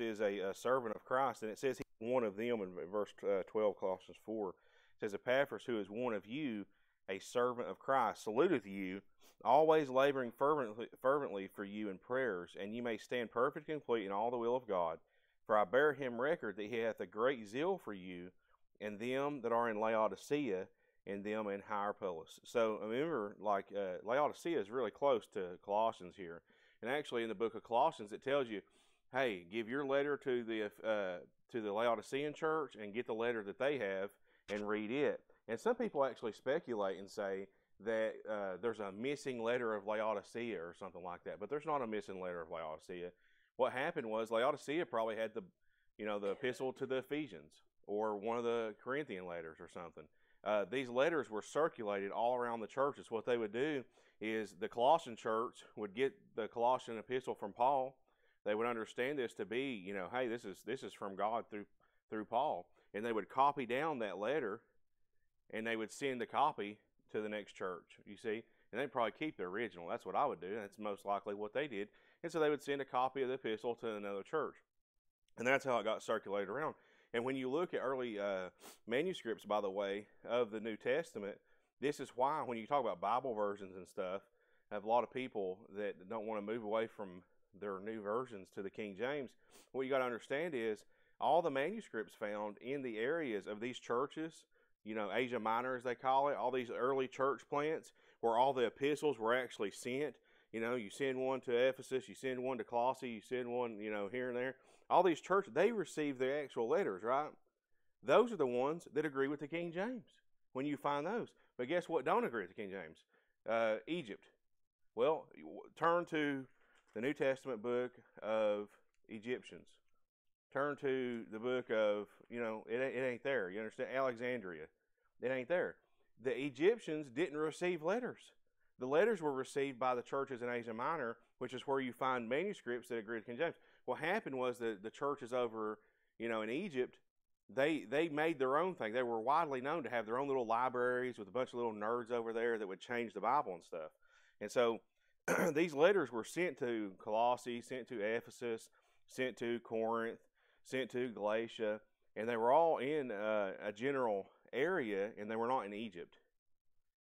is a, a, servant of Christ, and it says he's one of them in verse uh, 12, Colossians 4. It says, Epaphras, who is one of you, a servant of Christ, saluteth you, always laboring fervently, fervently for you in prayers, and you may stand perfect and complete in all the will of God. For I bear him record that he hath a great zeal for you, and them that are in Laodicea, and them in Hierapolis. So remember, like uh, Laodicea is really close to Colossians here, and actually in the book of Colossians it tells you, hey, give your letter to the uh, to the Laodicean church and get the letter that they have and read it. And some people actually speculate and say that uh, there's a missing letter of Laodicea or something like that, but there's not a missing letter of Laodicea. What happened was Laodicea probably had the, you know, the epistle to the Ephesians or one of the Corinthian letters or something. Uh, these letters were circulated all around the churches. What they would do is the Colossian church would get the Colossian epistle from Paul. They would understand this to be, you know, hey, this is this is from God through through Paul, and they would copy down that letter, and they would send the copy to the next church. You see, and they'd probably keep the original. That's what I would do. That's most likely what they did. And so they would send a copy of the epistle to another church, and that's how it got circulated around. And when you look at early uh, manuscripts, by the way, of the New Testament, this is why when you talk about Bible versions and stuff, have a lot of people that don't want to move away from their new versions to the King James. What you got to understand is all the manuscripts found in the areas of these churches, you know, Asia Minor as they call it, all these early church plants where all the epistles were actually sent. You know, you send one to Ephesus, you send one to Colossae, you send one, you know, here and there all these churches, they receive the actual letters, right? Those are the ones that agree with the King James when you find those. But guess what don't agree with the King James? Uh, Egypt. Well, turn to the New Testament book of Egyptians. Turn to the book of, you know, it, it ain't there. You understand? Alexandria. It ain't there. The Egyptians didn't receive letters. The letters were received by the churches in Asia Minor, which is where you find manuscripts that agree with King James what happened was that the churches over, you know, in Egypt, they they made their own thing. They were widely known to have their own little libraries with a bunch of little nerds over there that would change the Bible and stuff. And so these letters were sent to Colossae, sent to Ephesus, sent to Corinth, sent to Galatia, and they were all in uh, a general area, and they were not in Egypt.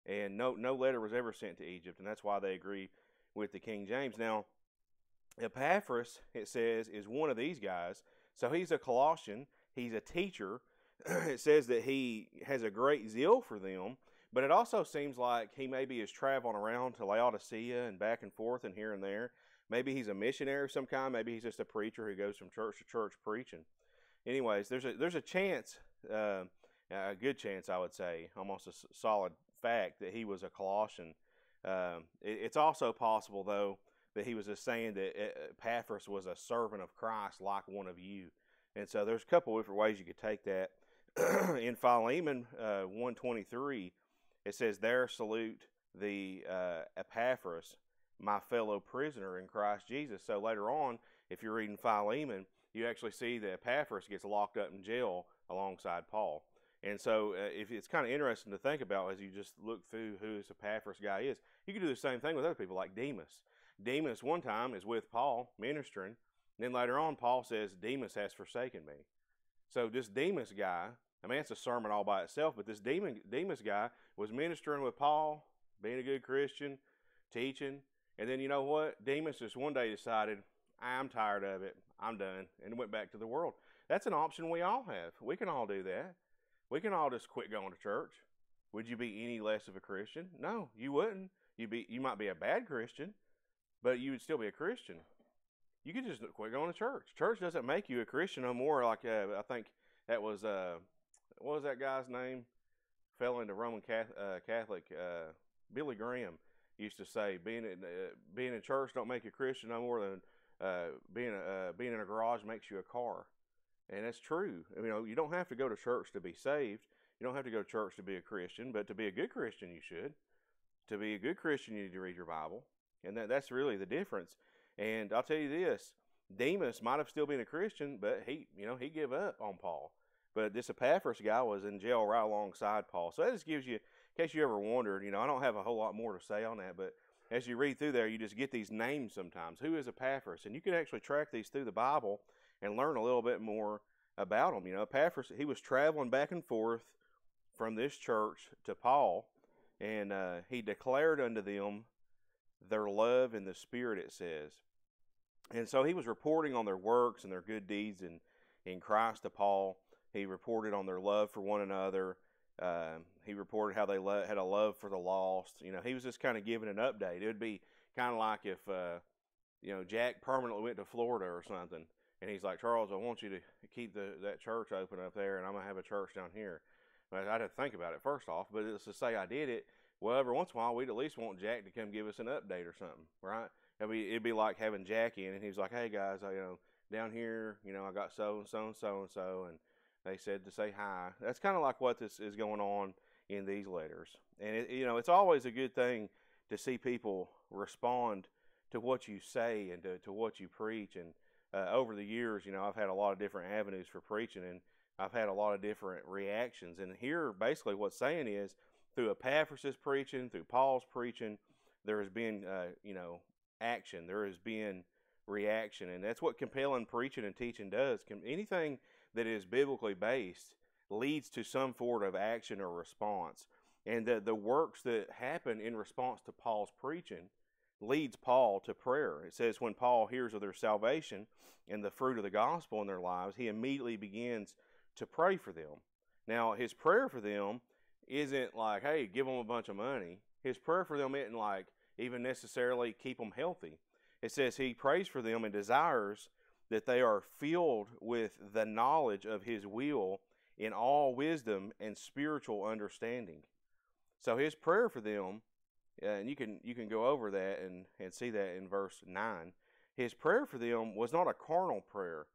And no no letter was ever sent to Egypt, and that's why they agree with the King James. Now, Epaphras, it says, is one of these guys. So he's a Colossian, he's a teacher. it says that he has a great zeal for them, but it also seems like he maybe is traveling around to Laodicea and back and forth and here and there. Maybe he's a missionary of some kind. Maybe he's just a preacher who goes from church to church preaching. Anyways, there's a there's a chance, uh, a good chance, I would say, almost a solid fact that he was a Colossian. Um, it, it's also possible, though, that he was just saying that uh, Epaphras was a servant of Christ like one of you. And so there's a couple different ways you could take that. in Philemon uh, 123, it says, There salute the uh, Epaphras, my fellow prisoner in Christ Jesus. So later on, if you're reading Philemon, you actually see that Epaphras gets locked up in jail alongside Paul. And so, uh, if it's kind of interesting to think about as you just look through who this Epaphras guy is, you can do the same thing with other people like Demas. Demas one time is with Paul ministering. and Then later on, Paul says, Demas has forsaken me. So this Demas guy, I mean, it's a sermon all by itself, but this Demas guy was ministering with Paul, being a good Christian, teaching. And then you know what? Demas just one day decided, I'm tired of it. I'm done. And went back to the world. That's an option we all have. We can all do that. We can all just quit going to church. Would you be any less of a Christian? No, you wouldn't. You be you might be a bad Christian, but you would still be a Christian. You could just quit going to church. Church doesn't make you a Christian no more. Like uh, I think that was uh, what was that guy's name? Fell into Roman Catholic. Uh, Catholic uh, Billy Graham used to say, "Being in uh, being in church don't make you a Christian no more than uh, being being in a garage makes you a car." And that's true. You know, you don't have to go to church to be saved. You don't have to go to church to be a Christian, but to be a good Christian, you should. To be a good Christian, you need to read your Bible. And that, that's really the difference. And I'll tell you this Demas might have still been a Christian, but he, you know, he gave up on Paul. But this Epaphras guy was in jail right alongside Paul. So that just gives you, in case you ever wondered, you know, I don't have a whole lot more to say on that, but as you read through there, you just get these names sometimes. Who is Epaphras? And you can actually track these through the Bible and learn a little bit more about them. You know, Epaphras, he was traveling back and forth from this church to Paul, and uh, he declared unto them their love in the Spirit, it says. And so he was reporting on their works and their good deeds in, in Christ to Paul. He reported on their love for one another. Uh, he reported how they lo- had a love for the lost. You know, he was just kind of giving an update. It would be kind of like if, uh, you know, Jack permanently went to Florida or something, and he's like, Charles, I want you to keep the that church open up there, and I'm gonna have a church down here. But I had to think about it first off, but it's to say I did it. Well, every once in a while, we'd at least want Jack to come give us an update or something, right? It'd be, it'd be like having Jack in, and he's like, "Hey guys, I, you know, down here, you know, I got so and so and so and so, and they said to say hi." That's kind of like what this is going on in these letters, and it, you know, it's always a good thing to see people respond to what you say and to, to what you preach. And uh, over the years, you know, I've had a lot of different avenues for preaching, and I've had a lot of different reactions. And here, basically, what's saying is through Epaphras' preaching, through Paul's preaching, there has been, uh, you know, action. There has been reaction, and that's what compelling preaching and teaching does. Can anything that is biblically based leads to some sort of action or response. And the, the works that happen in response to Paul's preaching leads Paul to prayer. It says, when Paul hears of their salvation and the fruit of the gospel in their lives, he immediately begins to pray for them. Now, his prayer for them isn't like, hey, give them a bunch of money. His prayer for them isn't like even necessarily keep them healthy. It says he prays for them and desires that they are filled with the knowledge of his will in all wisdom and spiritual understanding. So his prayer for them, and you can you can go over that and, and see that in verse nine. His prayer for them was not a carnal prayer.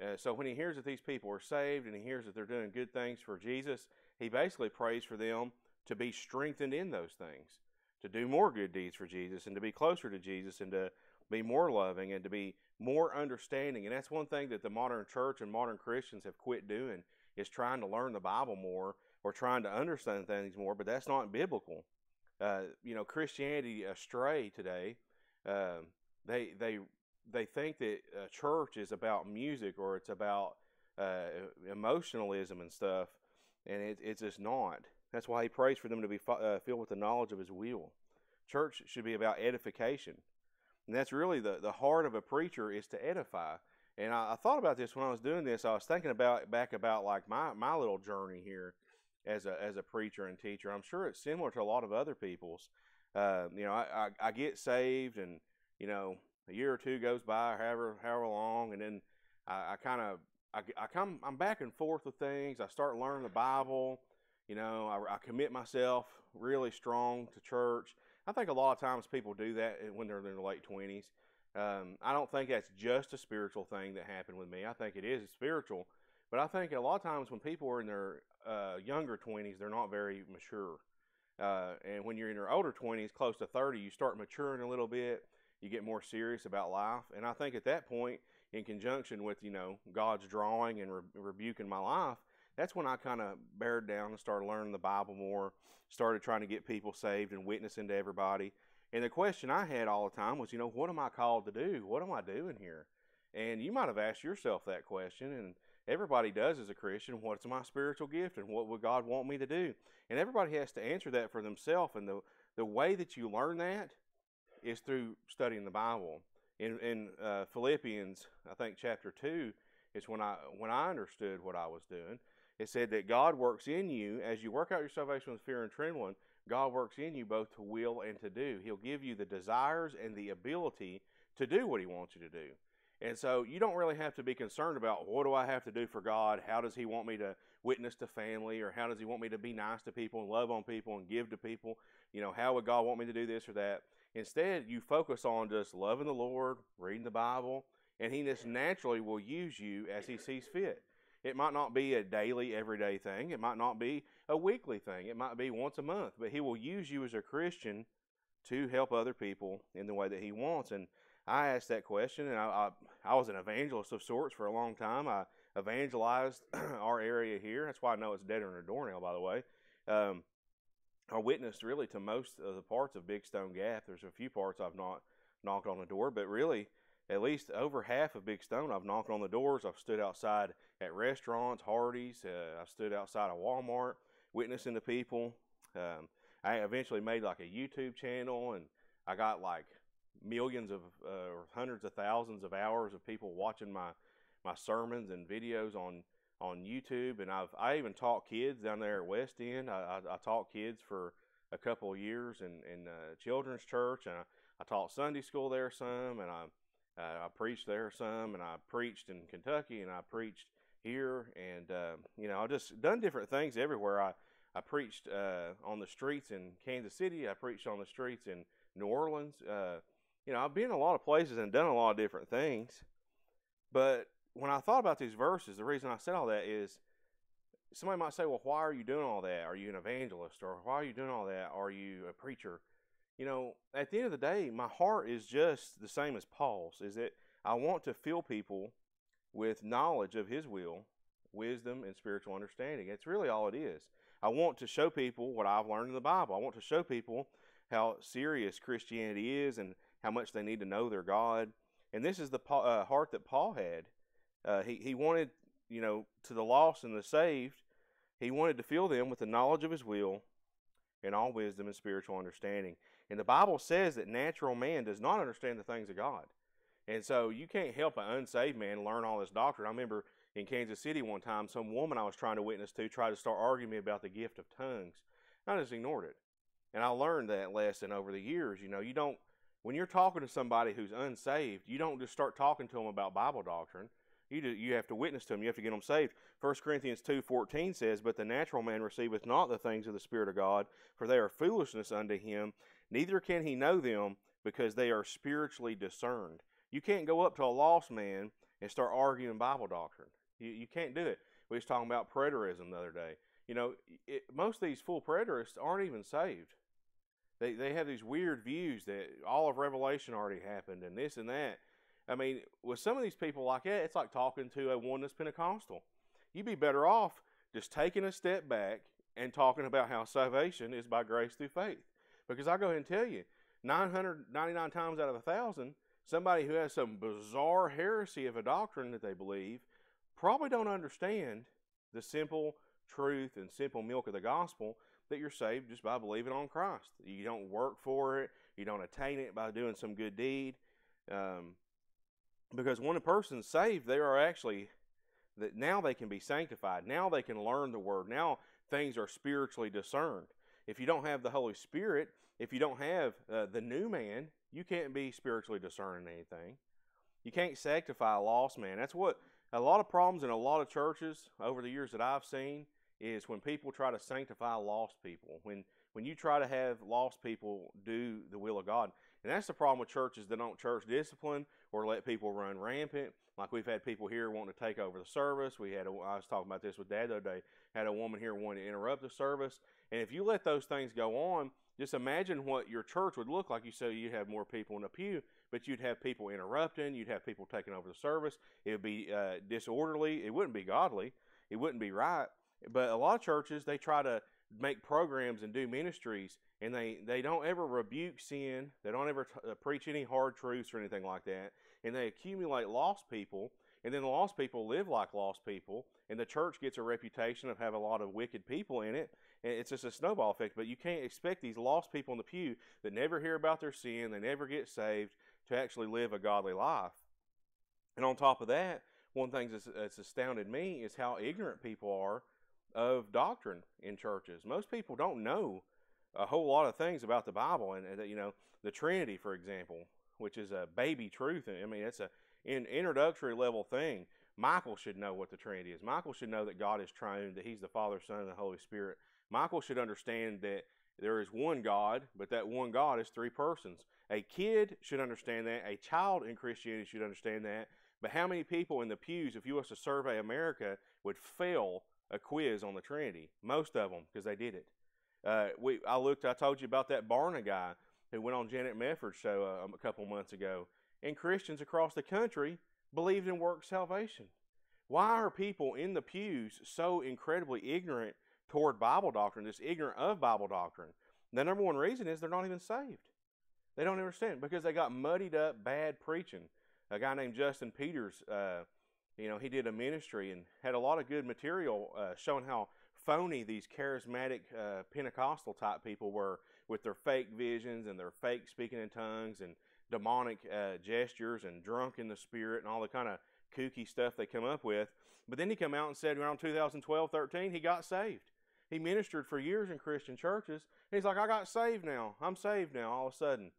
Uh, so when he hears that these people are saved and he hears that they're doing good things for Jesus, he basically prays for them to be strengthened in those things, to do more good deeds for Jesus and to be closer to Jesus and to be more loving and to be more understanding. And that's one thing that the modern church and modern Christians have quit doing is trying to learn the Bible more or trying to understand things more, but that's not biblical. Uh, you know, Christianity astray today. Uh, they they they think that church is about music or it's about uh, emotionalism and stuff, and it, it's just not. That's why he prays for them to be uh, filled with the knowledge of his will. Church should be about edification, and that's really the the heart of a preacher is to edify. And I, I thought about this when I was doing this. I was thinking about back about like my my little journey here as a as a preacher and teacher. I'm sure it's similar to a lot of other people's. Uh, you know, I, I, I get saved, and you know, a year or two goes by, however however long, and then I, I kind of I, I come I'm back and forth with things. I start learning the Bible. You know, I, I commit myself really strong to church. I think a lot of times people do that when they're in their late twenties. Um, I don't think that's just a spiritual thing that happened with me. I think it is spiritual, but I think a lot of times when people are in their uh, younger 20s, they're not very mature. Uh, and when you're in your older 20s, close to 30, you start maturing a little bit. You get more serious about life. And I think at that point, in conjunction with, you know, God's drawing and re- rebuking my life, that's when I kind of bared down and started learning the Bible more, started trying to get people saved and witnessing to everybody. And the question I had all the time was, you know, what am I called to do? What am I doing here? And you might have asked yourself that question. And everybody does as a Christian. What's my spiritual gift and what would God want me to do? And everybody has to answer that for themselves. And the, the way that you learn that is through studying the Bible. In, in uh, Philippians, I think chapter 2 is when I, when I understood what I was doing. It said that God works in you as you work out your salvation with fear and trembling. God works in you both to will and to do. He'll give you the desires and the ability to do what He wants you to do. And so you don't really have to be concerned about what do I have to do for God? How does He want me to witness to family? Or how does He want me to be nice to people and love on people and give to people? You know, how would God want me to do this or that? Instead, you focus on just loving the Lord, reading the Bible, and He just naturally will use you as He sees fit. It might not be a daily, everyday thing. It might not be a weekly thing. It might be once a month. But He will use you as a Christian to help other people in the way that He wants. And I asked that question, and I, I, I was an evangelist of sorts for a long time. I evangelized our area here. That's why I know it's deader than a doornail, by the way. Um, I witnessed really to most of the parts of Big Stone Gap. There's a few parts I've not knocked on the door, but really, at least over half of Big Stone, I've knocked on the doors. I've stood outside at restaurants, Hardee's. Uh, I've stood outside of Walmart, witnessing the people. Um, I eventually made like a YouTube channel, and I got like millions of uh, hundreds of thousands of hours of people watching my my sermons and videos on on YouTube. And I've I even taught kids down there at West End. I, I, I taught kids for a couple of years in in uh, children's church, and I, I taught Sunday school there some, and I uh, I preached there some, and I preached in Kentucky, and I preached here, and uh, you know I've just done different things everywhere. I I preached uh, on the streets in Kansas City. I preached on the streets in New Orleans. Uh, you know I've been a lot of places and done a lot of different things. But when I thought about these verses, the reason I said all that is somebody might say, "Well, why are you doing all that? Are you an evangelist, or why are you doing all that? Are you a preacher?" you know, at the end of the day, my heart is just the same as Paul's, is that I want to fill people with knowledge of his will, wisdom, and spiritual understanding. It's really all it is. I want to show people what I've learned in the Bible. I want to show people how serious Christianity is and how much they need to know their God. And this is the uh, heart that Paul had. Uh, he, he wanted, you know, to the lost and the saved, he wanted to fill them with the knowledge of his will and all wisdom and spiritual understanding. And the Bible says that natural man does not understand the things of God. And so you can't help an unsaved man learn all this doctrine. I remember in Kansas City one time, some woman I was trying to witness to tried to start arguing me about the gift of tongues. I just ignored it. And I learned that lesson over the years. You know, you don't, when you're talking to somebody who's unsaved, you don't just start talking to them about Bible doctrine. You, do, you have to witness to them. You have to get them saved. 1 Corinthians 2.14 says, But the natural man receiveth not the things of the Spirit of God, for they are foolishness unto him, Neither can he know them because they are spiritually discerned. You can't go up to a lost man and start arguing Bible doctrine. You, you can't do it. We was talking about preterism the other day. You know, it, most of these full preterists aren't even saved. They, they have these weird views that all of Revelation already happened and this and that. I mean, with some of these people like that, it's like talking to a oneness Pentecostal. You'd be better off just taking a step back and talking about how salvation is by grace through faith. Because I go ahead and tell you, 999 times out of a thousand, somebody who has some bizarre heresy of a doctrine that they believe probably don't understand the simple truth and simple milk of the gospel that you're saved just by believing on Christ. You don't work for it, you don't attain it by doing some good deed. Um, because when a person's saved, they are actually that now they can be sanctified. Now they can learn the word. Now things are spiritually discerned. If you don't have the Holy Spirit, if you don't have uh, the new man, you can't be spiritually discerning anything. You can't sanctify a lost man. That's what a lot of problems in a lot of churches over the years that I've seen is when people try to sanctify lost people. When when you try to have lost people do the will of God. And that's the problem with churches that don't church discipline or let people run rampant. Like we've had people here wanting to take over the service. We had a, I was talking about this with Dad the other day. Had a woman here wanting to interrupt the service. And if you let those things go on, just imagine what your church would look like. You say you have more people in a pew, but you'd have people interrupting. You'd have people taking over the service. It would be uh, disorderly. It wouldn't be godly. It wouldn't be right. But a lot of churches they try to make programs and do ministries, and they they don't ever rebuke sin. They don't ever t- uh, preach any hard truths or anything like that. And they accumulate lost people, and then the lost people live like lost people, and the church gets a reputation of having a lot of wicked people in it And it's just a snowball effect. But you can't expect these lost people in the pew that never hear about their sin, they never get saved, to actually live a godly life. And on top of that, one thing that's, that's astounded me is how ignorant people are of doctrine in churches. Most people don't know a whole lot of things about the Bible, and, and you know the Trinity, for example, which is a baby truth. I mean, it's a an introductory level thing. Michael should know what the Trinity is. Michael should know that God is triune, that He's the Father, Son, and the Holy Spirit. Michael should understand that there is one God, but that one God is three persons. A kid should understand that. A child in Christianity should understand that. But how many people in the pews, if you was to survey America, would fail a quiz on the Trinity? Most of them, because they did it. Uh, we, I looked. I told you about that Barna guy who went on Janet Mefford's show uh, a couple months ago, and Christians across the country believed in work salvation. Why are people in the pews so incredibly ignorant toward Bible doctrine, just ignorant of Bible doctrine. The number one reason is they're not even saved. They don't understand because they got muddied up bad preaching. a guy named Justin Peters, uh, you know, he did a ministry and had a lot of good material uh, showing how phony these charismatic uh, Pentecostal type people were with their fake visions and their fake speaking in tongues and demonic uh, gestures and drunk in the spirit and all the kind of kooky stuff they come up with. But then he come out and said around 2012, 13, he got saved. He ministered for years in Christian churches. And he's like, I got saved now. I'm saved now all of a sudden.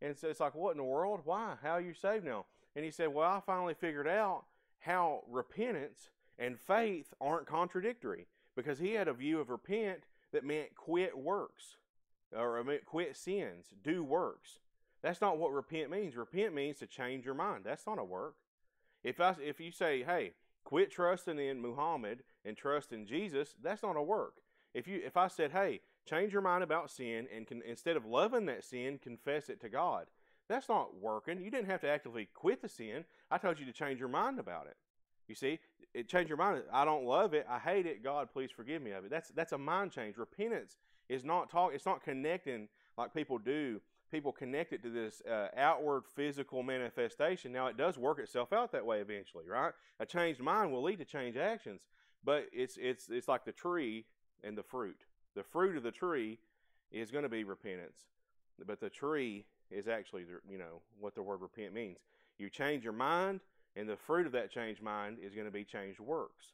And so it's like, what in the world? Why? How are you saved now? And he said, Well, I finally figured out how repentance and faith aren't contradictory because he had a view of repent that meant quit works or quit sins, do works. That's not what repent means. Repent means to change your mind. That's not a work. If I if you say, "Hey, quit trusting in Muhammad and trust in Jesus," that's not a work. If you if I said, "Hey, change your mind about sin and can, instead of loving that sin, confess it to God," that's not working. You didn't have to actively quit the sin. I told you to change your mind about it. You see, it changed your mind. I don't love it. I hate it. God, please forgive me of it. That's that's a mind change. Repentance is not talk. It's not connecting like people do people connect it to this uh, outward physical manifestation. Now, it does work itself out that way eventually, right? A changed mind will lead to changed actions, but it's it's it's like the tree and the fruit. The fruit of the tree is going to be repentance, but the tree is actually you know what the word repent means. You change your mind, and the fruit of that changed mind is going to be changed works.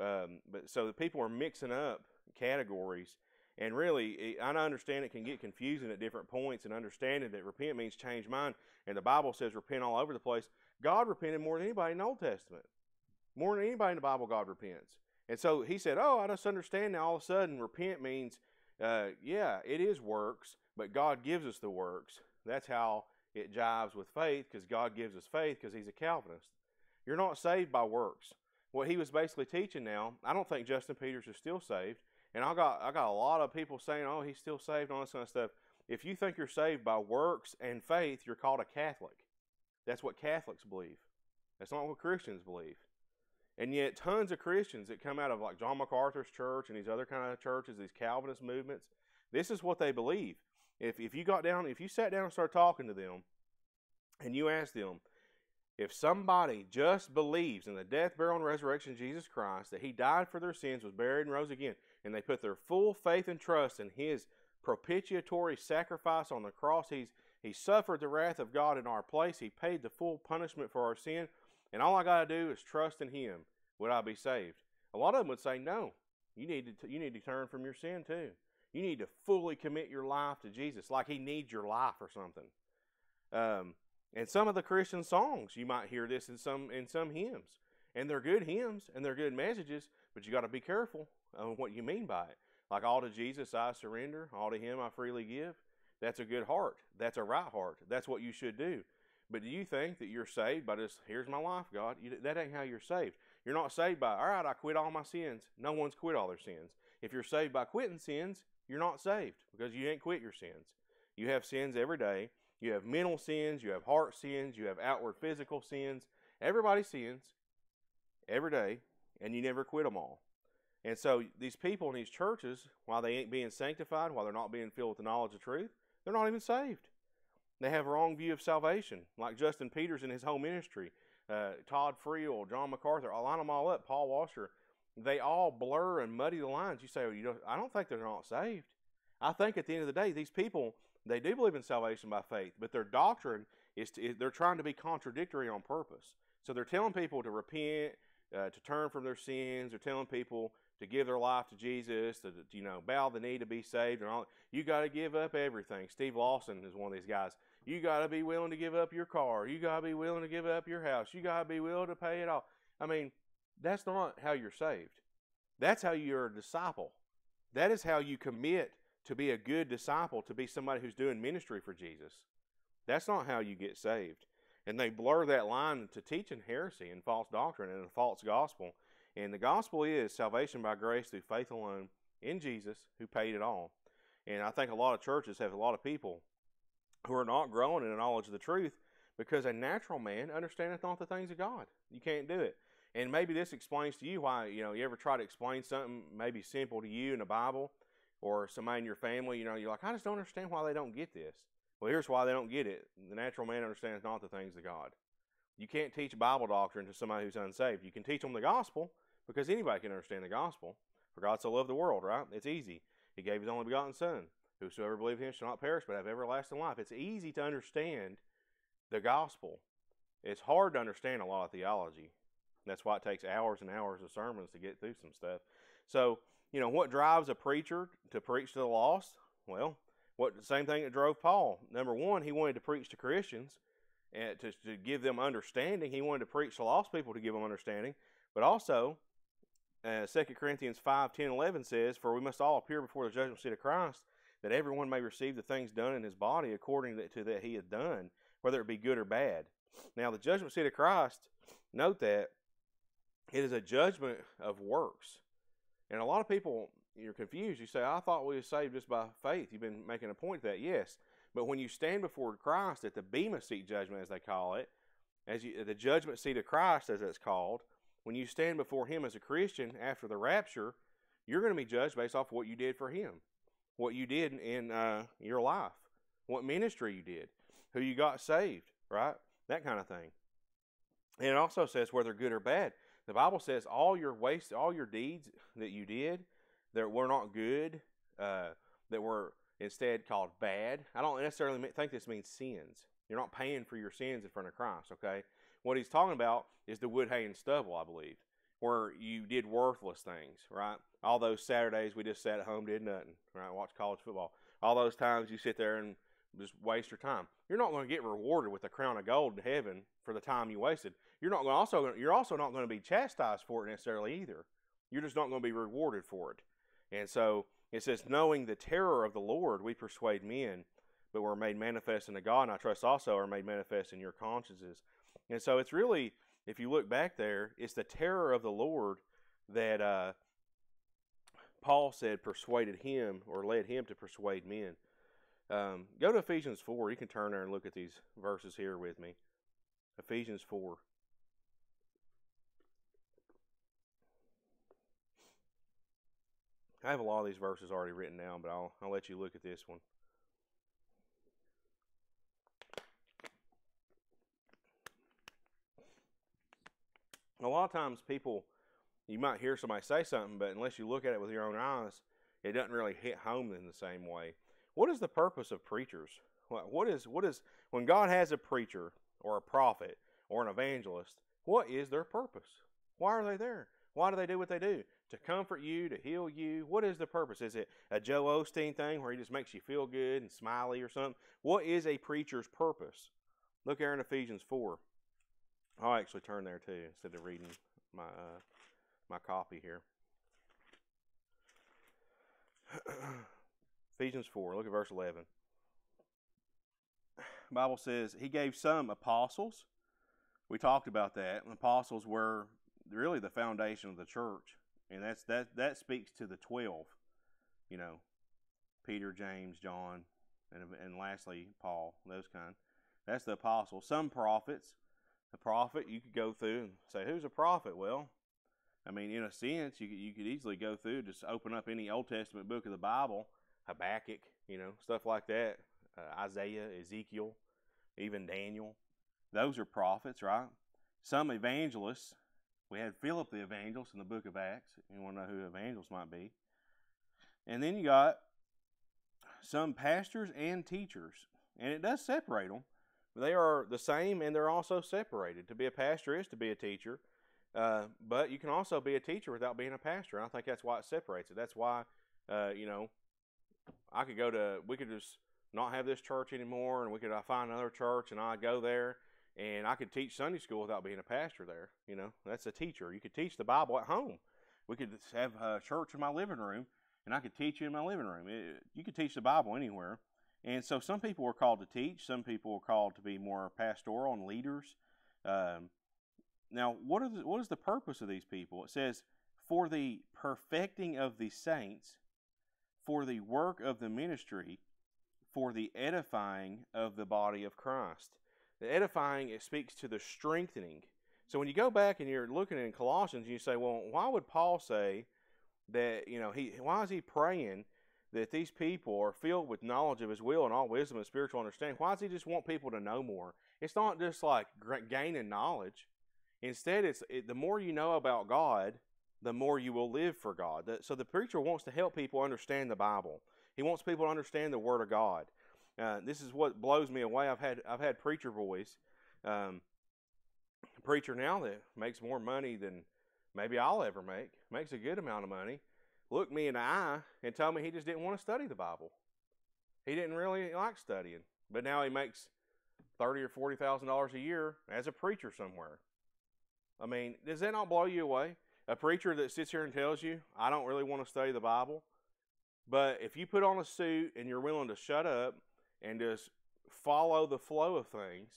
Um, but so the people are mixing up categories and really, I understand it can get confusing at different points and understanding that repent means change mind. And the Bible says repent all over the place. God repented more than anybody in the Old Testament. More than anybody in the Bible, God repents. And so he said, Oh, I just understand now all of a sudden repent means, uh, yeah, it is works, but God gives us the works. That's how it jives with faith because God gives us faith because he's a Calvinist. You're not saved by works. What he was basically teaching now, I don't think Justin Peters is still saved. And I got I got a lot of people saying, "Oh, he's still saved," all this kind of stuff. If you think you're saved by works and faith, you're called a Catholic. That's what Catholics believe. That's not what Christians believe. And yet, tons of Christians that come out of like John MacArthur's church and these other kind of churches, these Calvinist movements, this is what they believe. If if you got down, if you sat down and started talking to them, and you asked them, if somebody just believes in the death, burial, and resurrection of Jesus Christ, that He died for their sins, was buried, and rose again, and they put their full faith and trust in His propitiatory sacrifice on the cross, He's He suffered the wrath of God in our place. He paid the full punishment for our sin, and all I got to do is trust in Him. Would I be saved? A lot of them would say, No. You need to you need to turn from your sin too. You need to fully commit your life to Jesus, like He needs your life or something. Um, and some of the Christian songs, you might hear this in some in some hymns. And they're good hymns and they're good messages, but you got to be careful what you mean by it. Like all to Jesus I surrender, all to him I freely give. That's a good heart. That's a right heart. That's what you should do. But do you think that you're saved by just here's my life, God? You, that ain't how you're saved. You're not saved by all right, I quit all my sins. No one's quit all their sins. If you're saved by quitting sins, you're not saved because you ain't quit your sins. You have sins every day you have mental sins, you have heart sins, you have outward physical sins. Everybody sins every day, and you never quit them all. And so these people in these churches, while they ain't being sanctified, while they're not being filled with the knowledge of truth, they're not even saved. They have a wrong view of salvation, like Justin Peters in his whole ministry, uh, Todd Friel, John MacArthur. I'll line them all up. Paul Washer. They all blur and muddy the lines. You say, well, you know, I don't think they're not saved. I think at the end of the day, these people they do believe in salvation by faith, but their doctrine is, to, they're trying to be contradictory on purpose. So they're telling people to repent, uh, to turn from their sins. They're telling people to give their life to Jesus, to, you know bow the knee to be saved, and all. You got to give up everything. Steve Lawson is one of these guys. You got to be willing to give up your car. You got to be willing to give up your house. You got to be willing to pay it off. I mean, that's not how you're saved. That's how you're a disciple. That is how you commit to be a good disciple, to be somebody who's doing ministry for Jesus. That's not how you get saved. And they blur that line to teaching heresy and false doctrine and a false gospel. And the gospel is salvation by grace through faith alone in Jesus who paid it all. And I think a lot of churches have a lot of people who are not growing in the knowledge of the truth because a natural man understandeth not the things of God. You can't do it. And maybe this explains to you why, you know, you ever try to explain something maybe simple to you in the Bible or somebody in your family, you know, you're like, I just don't understand why they don't get this. Well, here's why they don't get it. The natural man understands not the things of God. You can't teach Bible doctrine to somebody who's unsaved. You can teach them the gospel because anybody can understand the gospel. For God so loved the world, right? It's easy. He gave his only begotten Son. Whosoever believes in him shall not perish but have everlasting life. It's easy to understand the gospel. It's hard to understand a lot of theology. That's why it takes hours and hours of sermons to get through some stuff. So, you know, what drives a preacher to preach to the lost? Well, what the same thing that drove Paul. Number one, he wanted to preach to Christians and to, to give them understanding. He wanted to preach to lost people to give them understanding. But also, uh, 2 Corinthians 5, 10, 11 says, For we must all appear before the judgment seat of Christ, that everyone may receive the things done in his body according to that he has done, whether it be good or bad. Now, the judgment seat of Christ, note that it is a judgment of works. And a lot of people, you're confused. You say, I thought we were saved just by faith. You've been making a point of that. Yes. But when you stand before Christ at the Bema seat judgment, as they call it, as you, the judgment seat of Christ, as it's called, when you stand before Him as a Christian after the rapture, you're going to be judged based off what you did for Him, what you did in uh, your life, what ministry you did, who you got saved, right? That kind of thing. And it also says whether good or bad. The Bible says all your waste, all your deeds that you did that were not good, uh, that were instead called bad. I don't necessarily think this means sins. You're not paying for your sins in front of Christ, okay? What he's talking about is the wood, hay, and stubble, I believe, where you did worthless things, right? All those Saturdays we just sat at home, did nothing, right? Watched college football. All those times you sit there and just waste your time. You're not going to get rewarded with a crown of gold in heaven for the time you wasted. You're not going also you're also not going to be chastised for it necessarily either. You're just not going to be rewarded for it. And so it says, knowing the terror of the Lord, we persuade men, but we're made manifest in the God, and I trust also are made manifest in your consciences. And so it's really, if you look back there, it's the terror of the Lord that uh, Paul said persuaded him or led him to persuade men. Um, go to Ephesians 4. You can turn there and look at these verses here with me. Ephesians 4. I have a lot of these verses already written down, but I'll, I'll let you look at this one. A lot of times, people, you might hear somebody say something, but unless you look at it with your own eyes, it doesn't really hit home in the same way. What is the purpose of preachers? What is what is when God has a preacher or a prophet or an evangelist? What is their purpose? Why are they there? Why do they do what they do? To comfort you, to heal you. What is the purpose? Is it a Joel Osteen thing where he just makes you feel good and smiley or something? What is a preacher's purpose? Look there in Ephesians four. I'll actually turn there too instead of reading my uh, my copy here. Ephesians 4, look at verse 11. The Bible says, He gave some apostles. We talked about that. Apostles were really the foundation of the church. And that's that that speaks to the 12, you know, Peter, James, John, and and lastly Paul, those kind. That's the apostles. Some prophets. A prophet you could go through and say, Who's a prophet? Well, I mean, in a sense, you could, you could easily go through, just open up any Old Testament book of the Bible Habakkuk, you know, stuff like that. Uh, Isaiah, Ezekiel, even Daniel. Those are prophets, right? Some evangelists. We had Philip the evangelist in the book of Acts. You want to know who evangelists might be. And then you got some pastors and teachers. And it does separate them. They are the same and they're also separated. To be a pastor is to be a teacher. Uh, but you can also be a teacher without being a pastor. And I think that's why it separates it. That's why, uh, you know, I could go to, we could just not have this church anymore, and we could uh, find another church, and I'd go there, and I could teach Sunday school without being a pastor there. You know, that's a teacher. You could teach the Bible at home. We could have a church in my living room, and I could teach you in my living room. It, you could teach the Bible anywhere. And so some people are called to teach, some people are called to be more pastoral and leaders. Um, now, what, the, what is the purpose of these people? It says, for the perfecting of the saints, for the work of the ministry, for the edifying of the body of Christ. The edifying, it speaks to the strengthening. So when you go back and you're looking in Colossians, you say, well, why would Paul say that, you know, he why is he praying that these people are filled with knowledge of his will and all wisdom and spiritual understanding? Why does he just want people to know more It's not just like gaining knowledge. Instead, it's it, the more you know about God, the more you will live for God. So the preacher wants to help people understand the Bible. He wants people to understand the Word of God. Uh, this is what blows me away. I've had I've had preacher boys, um, preacher now that makes more money than maybe I'll ever make, makes a good amount of money, looked me in the eye and told me he just didn't want to study the Bible. He didn't really like studying, but now he makes thirty or forty thousand dollars a year as a preacher somewhere. I mean, does that not blow you away? A preacher that sits here and tells you, "I don't really want to study the Bible," but if you put on a suit and you're willing to shut up and just follow the flow of things,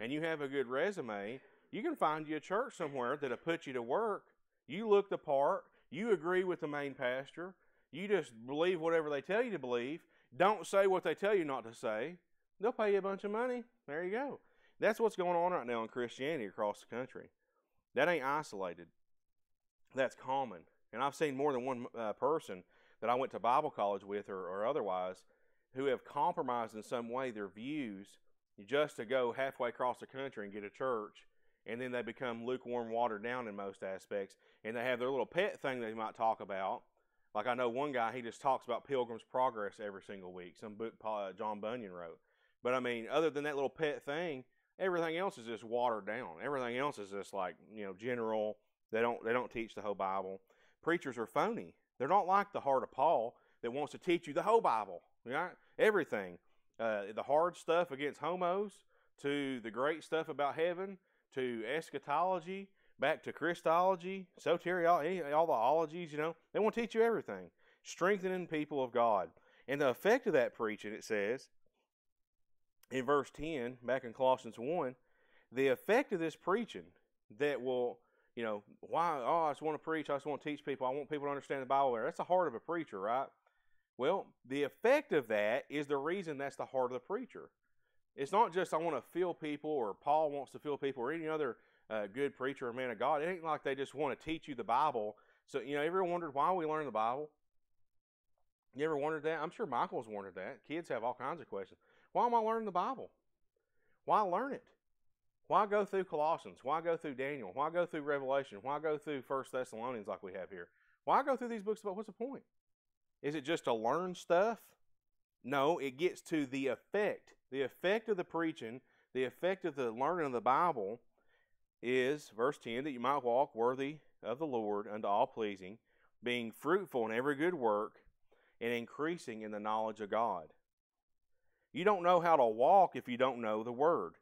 and you have a good resume, you can find you a church somewhere that'll put you to work. You look the part. You agree with the main pastor. You just believe whatever they tell you to believe. Don't say what they tell you not to say. They'll pay you a bunch of money. There you go. That's what's going on right now in Christianity across the country. That ain't isolated. That's common. And I've seen more than one uh, person that I went to Bible college with or, or otherwise who have compromised in some way their views just to go halfway across the country and get a church and then they become lukewarm, watered down in most aspects, and they have their little pet thing they might talk about. Like I know one guy, he just talks about Pilgrim's Progress every single week, some book uh, John Bunyan wrote. But I mean, other than that little pet thing, everything else is just watered down. Everything else is just like you know general. They don't they don't teach the whole Bible. Preachers are phony. They're not like the heart of Paul that wants to teach you the whole Bible, right? Everything, uh, the hard stuff against homos to the great stuff about heaven to eschatology, back to Christology, soteriology, all the ologies, you know, they want to teach you everything. Strengthening people of God. And the effect of that preaching, it says in verse 10, back in Colossians 1, the effect of this preaching that will, you know, why, oh, I just want to preach, I just want to teach people, I want people to understand the Bible That's the heart of a preacher, right? Well, the effect of that is the reason that's the heart of the preacher. It's not just I want to fill people or Paul wants to fill people or any other uh, good preacher or man of God. It ain't like they just want to teach you the Bible. So, you know, ever wondered why we learn the Bible? You ever wondered that? I'm sure Michael's wondered that. Kids have all kinds of questions. Why am I learning the Bible? Why learn it? Why go through Colossians? Why go through Daniel? Why go through Revelation? Why go through First Thessalonians like we have here? Why go through these books about what's the point? Is it just to learn stuff? No, it gets to the effect the effect of the preaching, the effect of the learning of the Bible is, verse 10, that you might walk worthy of the Lord unto all pleasing, being fruitful in every good work, and increasing in the knowledge of God. You don't know how to walk if you don't know the Word.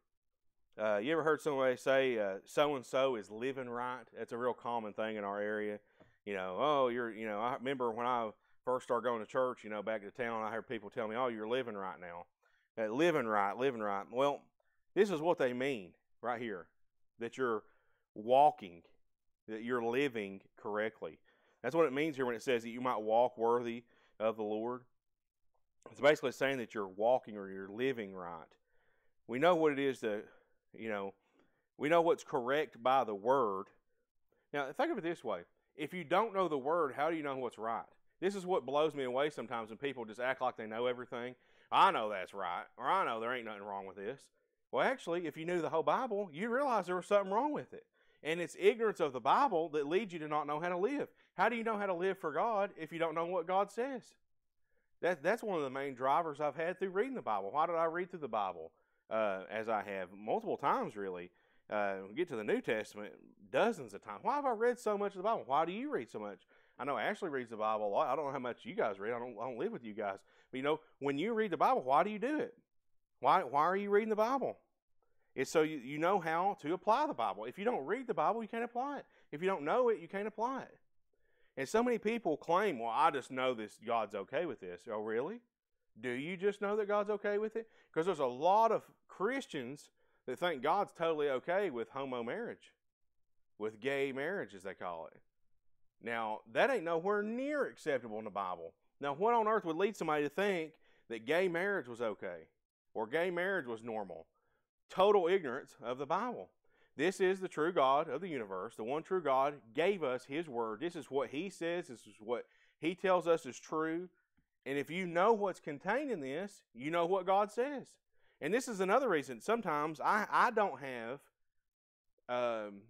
Uh, you ever heard somebody say so and so is living right? That's a real common thing in our area. You know, oh, you're, you know, I remember when I first started going to church, you know, back to town, I heard people tell me, oh, you're living right now uh, living right, living right. Well, this is what they mean right here that you're walking, that you're living correctly. That's what it means here when it says that you might walk worthy of the Lord. It's basically saying that you're walking or you're living right. We know what it is to, you know, we know what's correct by the Word. Now, think of it this way if you don't know the Word, how do you know what's right? This is what blows me away sometimes when people just act like they know everything. I know that's right, or I know there ain't nothing wrong with this. Well, actually, if you knew the whole Bible, you'd realize there was something wrong with it. And it's ignorance of the Bible that leads you to not know how to live. How do you know how to live for God if you don't know what God says? That, that's one of the main drivers I've had through reading the Bible. Why did I read through the Bible uh, as I have multiple times, really? Uh, get to the New Testament dozens of times. Why have I read so much of the Bible? Why do you read so much? I know Ashley reads the Bible a lot. I don't know how much you guys read. I don't, I don't live with you guys. But you know, when you read the Bible, why do you do it? Why, why are you reading the Bible? It's so you, you know how to apply the Bible. If you don't read the Bible, you can't apply it. If you don't know it, you can't apply it. And so many people claim, well, I just know this, God's okay with this. Oh, really? Do you just know that God's okay with it? Because there's a lot of Christians that think God's totally okay with homo marriage, with gay marriage, as they call it. Now, that ain't nowhere near acceptable in the Bible. Now, what on earth would lead somebody to think that gay marriage was okay or gay marriage was normal? Total ignorance of the Bible. This is the true God of the universe. The one true God gave us His word. This is what He says. This is what He tells us is true. And if you know what's contained in this, you know what God says. And this is another reason. Sometimes I, I don't have um,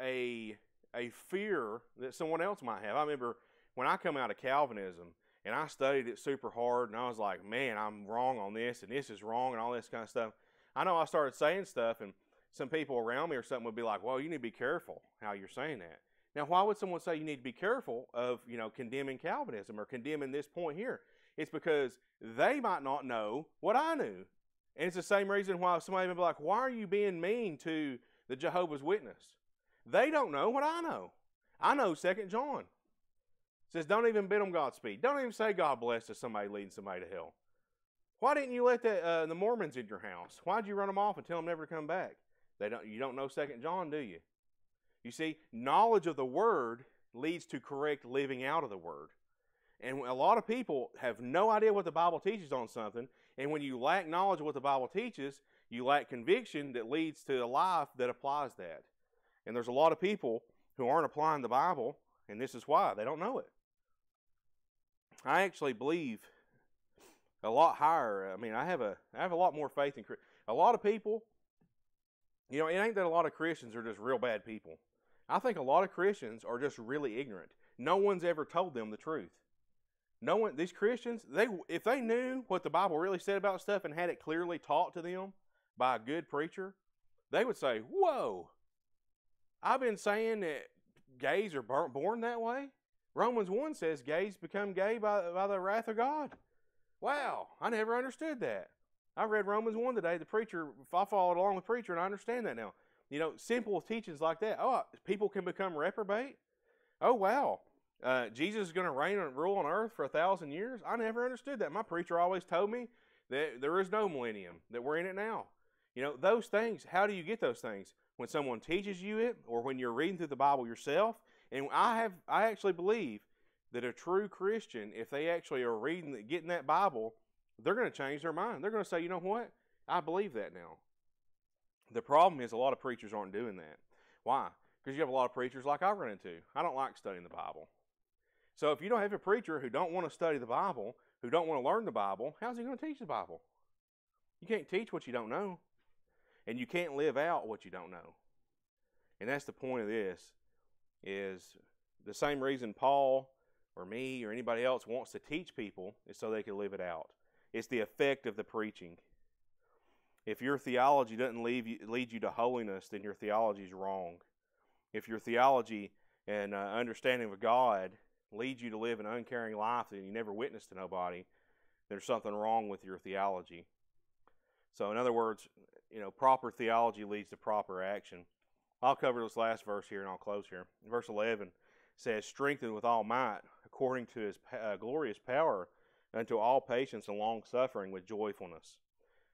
a a fear that someone else might have. I remember when I come out of Calvinism and I studied it super hard and I was like, man, I'm wrong on this and this is wrong and all this kind of stuff. I know I started saying stuff and some people around me or something would be like, well, you need to be careful how you're saying that. Now, why would someone say you need to be careful of, you know, condemning Calvinism or condemning this point here? It's because they might not know what I knew. And it's the same reason why somebody would be like, why are you being mean to the Jehovah's Witness? They don't know what I know. I know Second John. It says, don't even bid them Godspeed. Don't even say God bless to somebody leading somebody to hell. Why didn't you let the, uh, the Mormons in your house? Why'd you run them off and tell them never to come back? They don't, you don't know Second John, do you? You see, knowledge of the Word leads to correct living out of the Word. And a lot of people have no idea what the Bible teaches on something. And when you lack knowledge of what the Bible teaches, you lack conviction that leads to a life that applies that. And there's a lot of people who aren't applying the Bible, and this is why they don't know it. I actually believe a lot higher. I mean, I have a I have a lot more faith in a lot of people. You know, it ain't that a lot of Christians are just real bad people. I think a lot of Christians are just really ignorant. No one's ever told them the truth. No one these Christians, they if they knew what the Bible really said about stuff and had it clearly taught to them by a good preacher, they would say, "Whoa, I've been saying that gays are born that way. Romans 1 says gays become gay by, by the wrath of God. Wow, I never understood that. I read Romans 1 today. The preacher, I followed along with the preacher, and I understand that now. You know, simple teachings like that. Oh, people can become reprobate. Oh, wow. Uh, Jesus is going to reign and rule on earth for a thousand years. I never understood that. My preacher always told me that there is no millennium, that we're in it now. You know, those things, how do you get those things? When someone teaches you it or when you're reading through the Bible yourself. And I have I actually believe that a true Christian, if they actually are reading getting that Bible, they're going to change their mind. They're going to say, you know what? I believe that now. The problem is a lot of preachers aren't doing that. Why? Because you have a lot of preachers like I run into. I don't like studying the Bible. So if you don't have a preacher who don't want to study the Bible, who don't want to learn the Bible, how's he going to teach the Bible? You can't teach what you don't know. And you can't live out what you don't know. And that's the point of this is the same reason Paul or me or anybody else wants to teach people is so they can live it out. It's the effect of the preaching. If your theology doesn't you, lead you to holiness, then your theology is wrong. If your theology and uh, understanding of God leads you to live an uncaring life that you never witness to nobody, there's something wrong with your theology. So, in other words, you know, proper theology leads to proper action. I'll cover this last verse here and I'll close here. Verse 11 says, Strengthened with all might, according to his uh, glorious power, unto all patience and long suffering with joyfulness.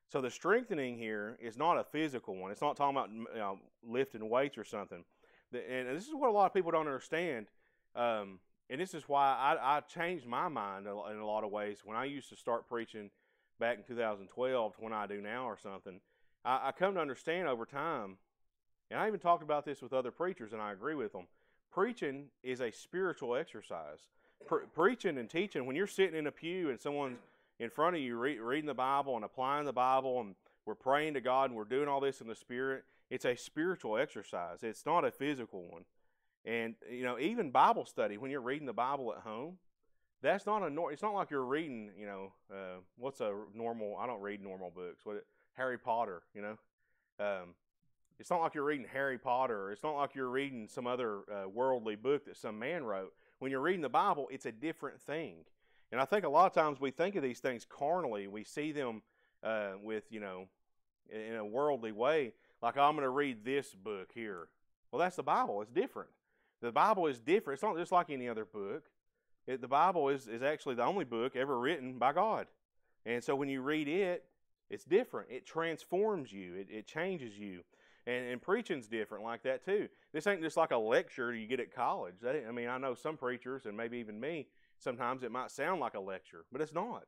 So the strengthening here is not a physical one. It's not talking about you know, lifting weights or something. And this is what a lot of people don't understand. Um, and this is why I, I changed my mind in a lot of ways. When I used to start preaching back in 2012 to when I do now or something, I, I come to understand over time, and I even talked about this with other preachers, and I agree with them. Preaching is a spiritual exercise. Pre- preaching and teaching, when you're sitting in a pew and someone's in front of you re- reading the Bible and applying the Bible, and we're praying to God and we're doing all this in the Spirit, it's a spiritual exercise. It's not a physical one. And you know, even Bible study, when you're reading the Bible at home, that's not a nor- it's not like you're reading you know uh, what's a normal i don't read normal books what harry potter you know? Um, it's not like you're reading harry potter it's not like you're reading some other uh, worldly book that some man wrote. When you're reading the bible it's a different thing. And i think a lot of times we think of these things carnally. We see them uh, with you know in a worldly way like oh, i'm going to read this book here. Well that's the bible. It's different. The bible is different. It's not just like any other book it, the Bible is, is actually the only book ever written by God. And so when you read it, it's different. It transforms you, it, it changes you. And, and preaching's different like that too. This ain't just like a lecture you get at college. That, I mean, I know some preachers, and maybe even me, sometimes it might sound like a lecture, but it's not.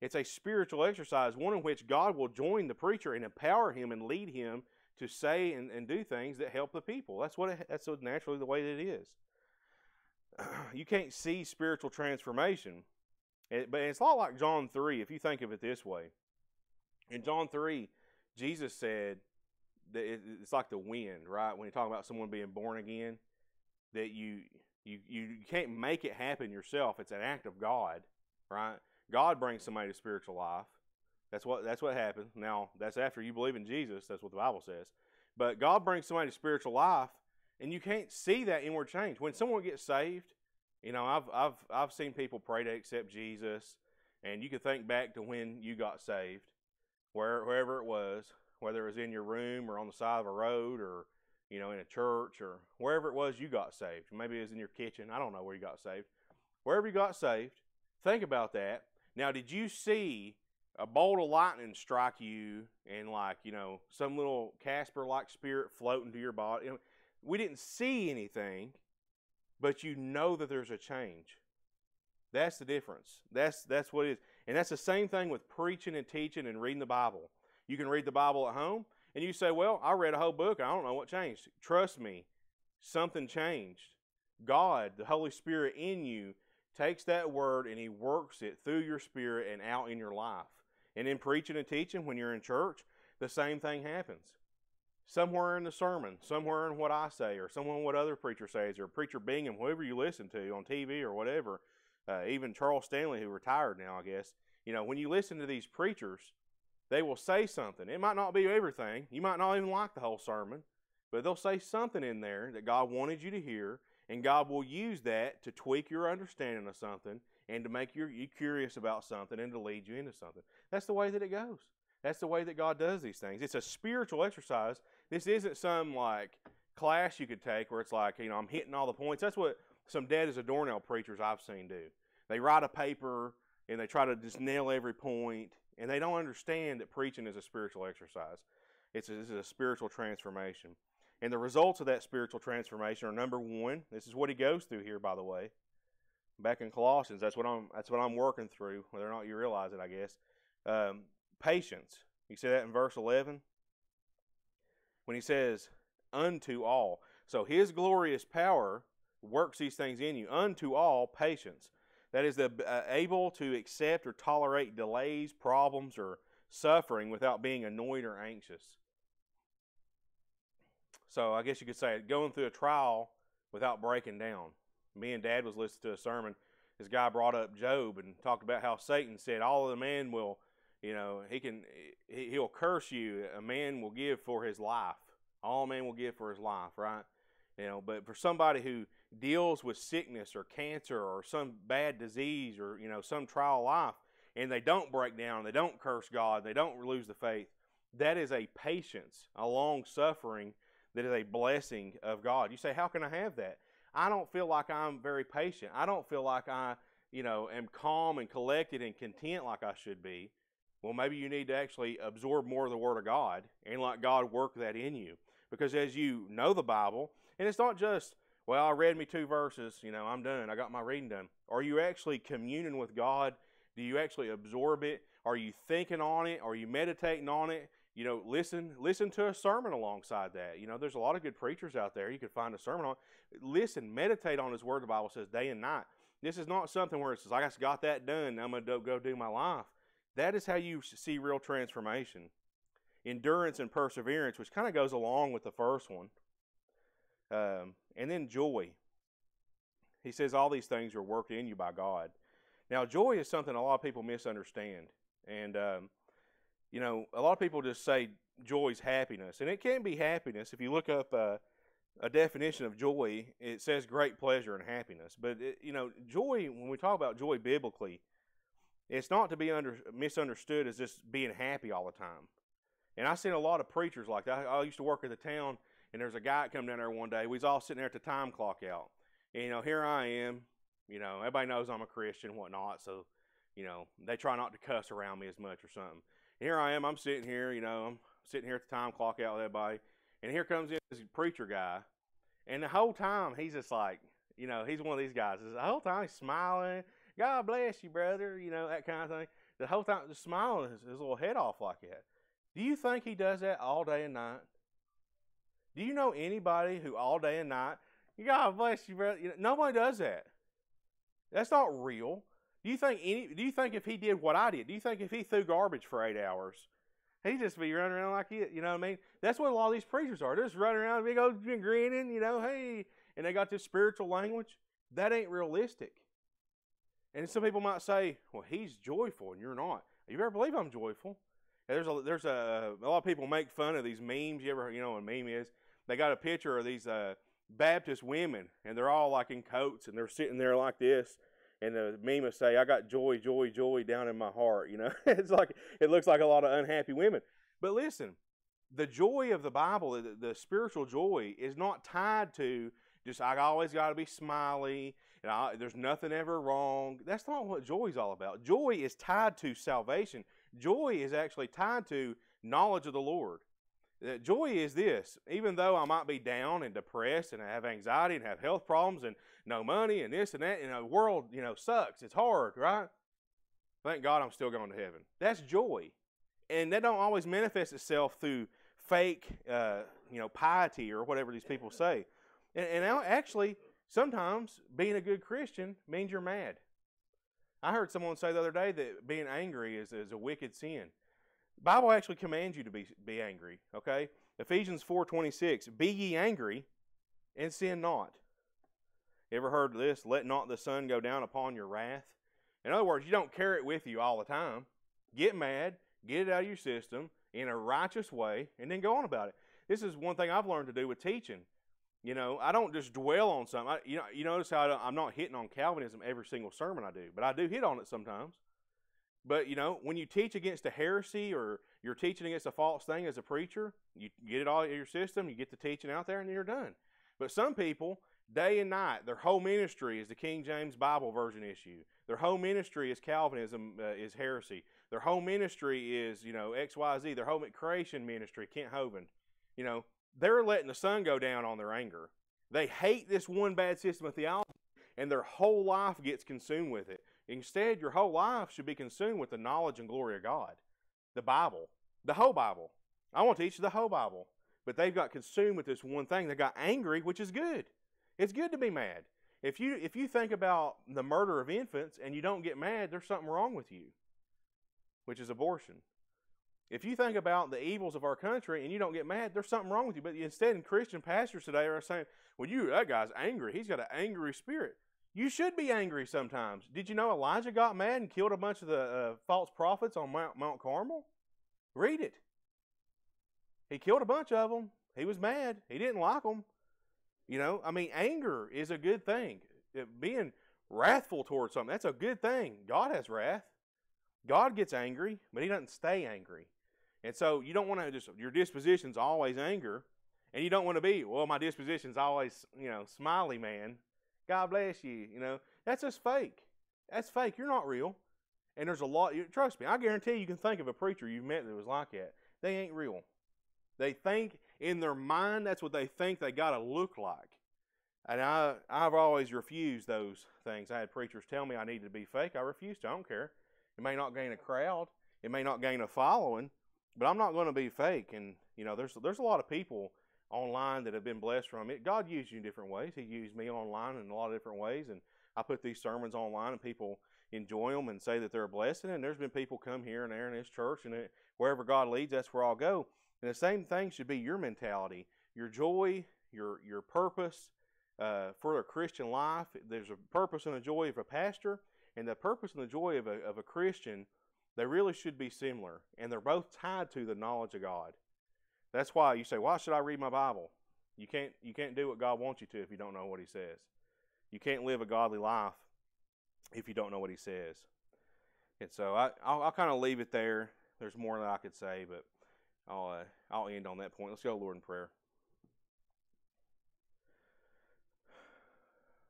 It's a spiritual exercise, one in which God will join the preacher and empower him and lead him to say and, and do things that help the people. That's what it, that's naturally the way that it is. you can't see spiritual transformation. It, but it's a lot like John 3, if you think of it this way. In John 3, Jesus said that it's like the wind, right? When you talk about someone being born again, that you you you can't make it happen yourself. It's an act of God, right? God brings somebody to spiritual life. That's what that's what happens. Now, that's after you believe in Jesus. That's what the Bible says. But God brings somebody to spiritual life, and you can't see that inward change. When someone gets saved, you know, I've I've I've seen people pray to accept Jesus, and you can think back to when you got saved, where wherever it was, whether it was in your room or on the side of a road or you know in a church or wherever it was you got saved. Maybe it was in your kitchen. I don't know where you got saved. Wherever you got saved, think about that. Now, did you see a bolt of lightning strike you and like you know some little Casper like spirit floating to your body? We didn't see anything but you know that there's a change. That's the difference. That's that's what it is. And that's the same thing with preaching and teaching and reading the Bible. You can read the Bible at home and you say, "Well, I read a whole book. I don't know what changed." Trust me, something changed. God, the Holy Spirit in you, takes that word and he works it through your spirit and out in your life. And in preaching and teaching when you're in church, the same thing happens somewhere in the sermon, somewhere in what I say, or somewhere in what other preacher says, or preacher Bingham, whoever you listen to on TV or whatever, uh, even Charles Stanley, who retired now, I guess. You know, when you listen to these preachers, they will say something. It might not be everything. You might not even like the whole sermon, but they'll say something in there that God wanted you to hear, and God will use that to tweak your understanding of something and to make you curious about something and to lead you into something. That's the way that it goes. That's the way that God does these things. It's a spiritual exercise. This isn't some like class you could take where it's like, you know, I'm hitting all the points. That's what some dead as a doornail preachers I've seen do. They write a paper and they try to just nail every point, and they don't understand that preaching is a spiritual exercise. It's a, a spiritual transformation. And the results of that spiritual transformation are number one, this is what he goes through here, by the way. Back in Colossians, that's what I'm that's what I'm working through, whether or not you realize it, I guess. Um, patience. You see that in verse 11? When he says, unto all. So his glorious power works these things in you. Unto all patience. That is, the, uh, able to accept or tolerate delays, problems, or suffering without being annoyed or anxious. So I guess you could say going through a trial without breaking down. Me and Dad was listening to a sermon. This guy brought up Job and talked about how Satan said all of the man will you know, he can he'll curse you. A man will give for his life. All man will give for his life, right? You know, but for somebody who deals with sickness or cancer or some bad disease or you know some trial life, and they don't break down, they don't curse God, they don't lose the faith. That is a patience, a long suffering that is a blessing of God. You say, how can I have that? I don't feel like I'm very patient. I don't feel like I, you know, am calm and collected and content like I should be. Well, maybe you need to actually absorb more of the Word of God and let God work that in you. Because as you know the Bible, and it's not just, well, I read me two verses, you know, I'm done, I got my reading done. Are you actually communing with God? Do you actually absorb it? Are you thinking on it? Are you meditating on it? You know, listen, listen to a sermon alongside that. You know, there's a lot of good preachers out there. You could find a sermon on. Listen, meditate on His Word. The Bible says day and night. This is not something where it says, I just got that done. I'm going to go do my life. That is how you see real transformation. Endurance and perseverance, which kind of goes along with the first one. Um, and then joy. He says all these things are worked in you by God. Now, joy is something a lot of people misunderstand. And, um, you know, a lot of people just say joy is happiness. And it can be happiness. If you look up uh, a definition of joy, it says great pleasure and happiness. But, it, you know, joy, when we talk about joy biblically, it's not to be under, misunderstood as just being happy all the time. And I've seen a lot of preachers like that. I, I used to work at the town, and there's a guy come down there one day. We was all sitting there at the time clock out. And, you know, here I am. You know, everybody knows I'm a Christian and whatnot, so, you know, they try not to cuss around me as much or something. And here I am. I'm sitting here, you know, I'm sitting here at the time clock out with everybody. And here comes this preacher guy. And the whole time, he's just like, you know, he's one of these guys. The whole time he's smiling God bless you, brother, you know, that kind of thing. The whole time just smiling his, his little head off like that. Do you think he does that all day and night? Do you know anybody who all day and night, God bless you, brother? You know, nobody does that. That's not real. Do you think any? Do you think if he did what I did? Do you think if he threw garbage for eight hours, he'd just be running around like it, you know what I mean? That's what a lot of these preachers are. They're just running around, big old grinning, you know, hey, and they got this spiritual language. That ain't realistic. And some people might say, well, he's joyful and you're not. You ever believe I'm joyful? And there's a there's a a lot of people make fun of these memes. You ever you know what a meme is? They got a picture of these uh, Baptist women, and they're all like in coats, and they're sitting there like this. And the meme will say, "I got joy, joy, joy down in my heart." You know, it's like it looks like a lot of unhappy women. But listen, the joy of the Bible, the, the spiritual joy, is not tied to just I always got to be smiley and I, there's nothing ever wrong. That's not what joy is all about. Joy is tied to salvation. Joy is actually tied to knowledge of the Lord. Uh, joy is this even though I might be down and depressed and I have anxiety and have health problems and no money and this and that, and the world, you know, sucks. It's hard, right? Thank God I'm still going to heaven. That's joy. And that don't always manifest itself through fake, uh, you know, piety or whatever these people say. And, and actually, sometimes being a good Christian means you're mad. I heard someone say the other day that being angry is, is a wicked sin. The Bible actually commands you to be, be angry, okay? Ephesians 4.26, Be ye angry and sin not. Ever heard this? Let not the sun go down upon your wrath. In other words, you don't carry it with you all the time. Get mad, get it out of your system in a righteous way, and then go on about it. This is one thing I've learned to do with teaching. You know, I don't just dwell on something. I, you know, you notice how I am not hitting on Calvinism every single sermon I do, but I do hit on it sometimes. But you know, when you teach against a heresy or you're teaching against a false thing as a preacher, you get it all in your system, you get the teaching out there, and you're done. But some people, day and night, their whole ministry is the King James Bible version issue. Their whole ministry is Calvinism uh, is heresy. Their whole ministry is you know X Y Z. Their whole creation ministry, Kent Hovind. You know, they're letting the sun go down on their anger. They hate this one bad system of theology, and their whole life gets consumed with it. Instead, your whole life should be consumed with the knowledge and glory of God, the Bible, the whole Bible. I want to teach you the whole Bible. But they've got consumed with this one thing. They got angry, which is good. It's good to be mad. If you if you think about the murder of infants and you don't get mad, there's something wrong with you, which is abortion. If you think about the evils of our country and you don't get mad, there's something wrong with you. But instead, Christian pastors today are saying, well, you, that guy's angry. He's got an angry spirit. You should be angry sometimes. Did you know Elijah got mad and killed a bunch of the uh, false prophets on Mount, Mount Carmel? Read it. He killed a bunch of them. He was mad. He didn't like them. You know, I mean, anger is a good thing. It, being wrathful towards something, that's a good thing. God has wrath. God gets angry, but he doesn't stay angry. And so you don't want to just, your disposition's always anger. And you don't want to be, well, my disposition's always, you know, smiley man. God bless you. You know, that's just fake. That's fake. You're not real. And there's a lot, trust me, I guarantee you can think of a preacher you've met that was like that. They ain't real. They think in their mind that's what they think they got to look like. And I, I've always refused those things. I had preachers tell me I needed to be fake. I refused to. I don't care. It may not gain a crowd. It may not gain a following, but I'm not going to be fake. And you know, there's there's a lot of people online that have been blessed from it. God used you in different ways. He used me online in a lot of different ways, and I put these sermons online, and people enjoy them and say that they're a blessing. And there's been people come here and there in this church, and it, wherever God leads, that's where I'll go. And the same thing should be your mentality, your joy, your your purpose uh, for a Christian life. There's a purpose and a joy of a pastor, and the purpose and the joy of a of a Christian they really should be similar, and they're both tied to the knowledge of God. That's why you say, "Why should I read my Bible?" You can't you can't do what God wants you to if you don't know what He says. You can't live a godly life if you don't know what He says. And so I I'll, I'll kind of leave it there. There's more that I could say, but I'll uh, I'll end on that point. Let's go, Lord, in prayer.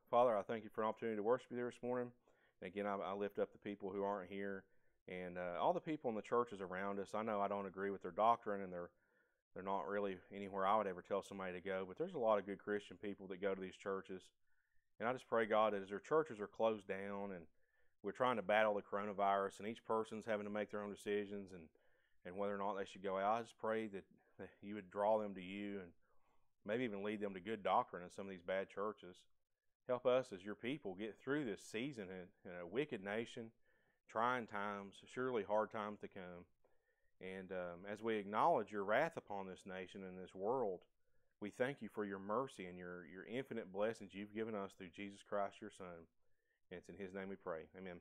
Father, I thank you for an opportunity to worship you there this morning. And again, I, I lift up the people who aren't here and uh, all the people in the churches around us. I know I don't agree with their doctrine, and they're they're not really anywhere I would ever tell somebody to go. But there's a lot of good Christian people that go to these churches, and I just pray God that as their churches are closed down and we're trying to battle the coronavirus, and each person's having to make their own decisions and and whether or not they should go out. I just pray that, you would draw them to you and maybe even lead them to good doctrine in some of these bad churches. Help us as your people get through this season in, in a wicked nation trying times, surely hard times to come. And um, as we acknowledge your wrath upon this nation and this world, we thank you for your mercy and your, your infinite blessings you've given us through Jesus Christ, your Son. And it's in His name we pray. Amen.